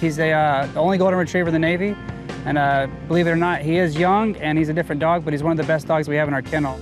He's the, uh, the only golden retriever in the Navy. And uh, believe it or not, he is young and he's a different dog, but he's one of the best dogs we have in our kennel.